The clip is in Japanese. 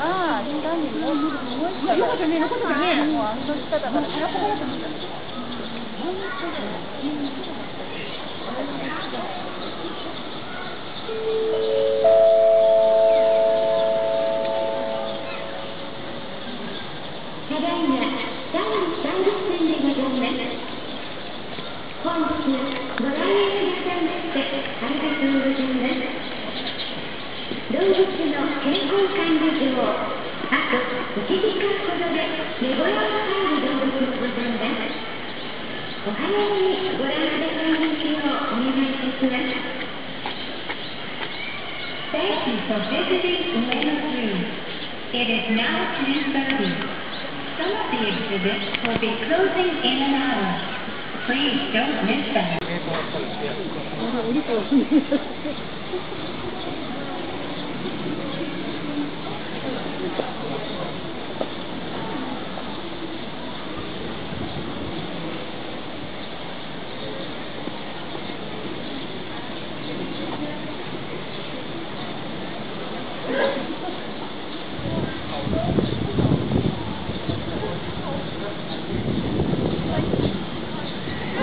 ああ、いい感じ。もう、もう、残ってね、残ってね。もう、あの人だから、早く早く。ただいま第30戦でございます。本日ご来園くださいましてありがとうございます。動物の健康管理上、あと1時間ほどで寝頃に入る動物もございます。お早めにご覧くださいますようお願いいたします。Thank you for visiting Ueno Zoo. It is now 10:30. Some of the exhibits will be closing in an hour. Please don't miss them.